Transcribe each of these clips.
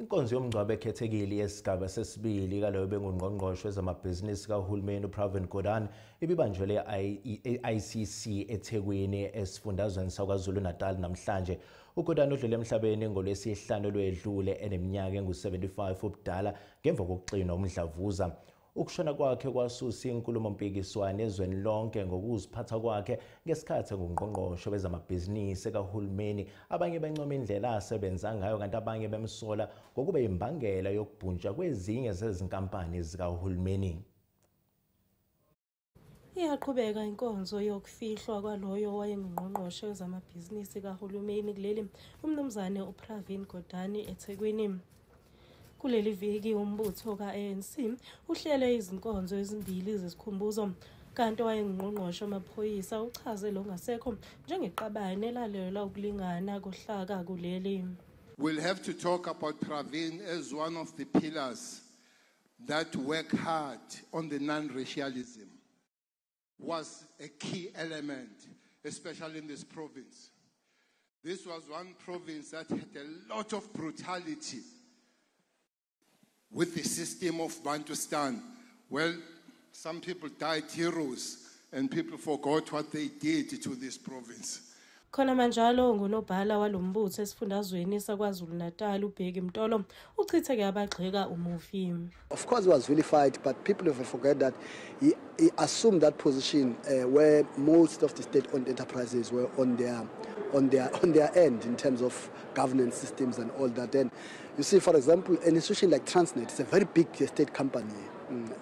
Inkonzo yomngcwabo ekhethekile yesigaba sesibili kaloyo bengungqongqoshe wezamabhizinisi kahulumeni uPravin Gordhan ibibanjelwe e-ICC eThekwini esifundazweni saKwaZulu-Natal namhlanje. uGordhan udlule emhlabeni ngolwesihlanu olwedlule eneminyaka engu-75 ubudala ngemva kokuxinwa umdlavuza. Ukushona kwakhe kwasusa inkulumo mpikiswano ezweni lonke ngokuziphatha kwakhe ngesikhathi engungqongqoshe wezamabhizinisi kahulumeni abanye bencoma indlela asebenza ngayo kanti abanye bemsola ngokuba imbangela yokubhuntsha kwezinye zezinkampani zikahulumeni. Iyaqhubeka inkonzo yokufihlwa kwaloyo owayengungqongqoshe wezamabhizinisi kahulumeni kuleli umnumzane uPravin Gordhan eThekwini. Kuleli viki umbutho ka-ANC uhlele izinkonzo ezimbili zesikhumbuzo kanti owayengungqongqoshe wamaphoyisa uchaze lo ngasekho njengeqabane elalela ukulingana kohlaka kuleli. We'll have to talk about Pravin as one of the pillars that work hard on the non-racialism was a key element, especially in this province. This was one province that had a lot of brutality with the system of Bantustan. Well, some people died heroes and people forgot what they did to this province. Khona manjalo ngunobhala walombutho esifundazweni sakwazulu-natal ubheki mtolo uchitheke abagxeka umufi Of course, he was vilified, but people have forget that he, he assumed that position uh, where most of the state-owned enterprises were on their, on their, on their end in terms of governance systems and all that. And you see, for example, an institution like Transnet is a very big state company. Mm,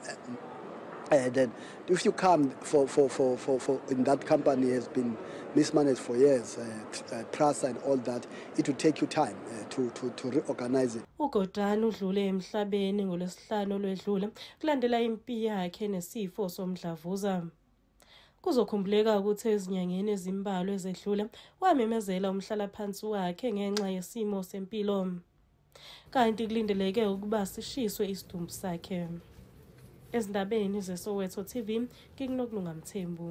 and then if you come for, for, for, for, for in that company has been mismanaged for years, uh, tr- uh, trust and all that, it will take you time uh, to, to, to reorganize it. ugodani udlule emhlabeni ngolwesihlanu olwedlule kulandela impi yakhe nesifo somdlavuza. Kuzokhumbuleka ukuthi ezinyangeni ezimbalwa ezedlule wamemezela umhlalaphansi wakhe ngenxa yesimo sempilo. Kanti kulindeleke ukuba sishiswe isidumbu sakhe. Ezindabeni zesoweto tv ngikunokulunga mthembu.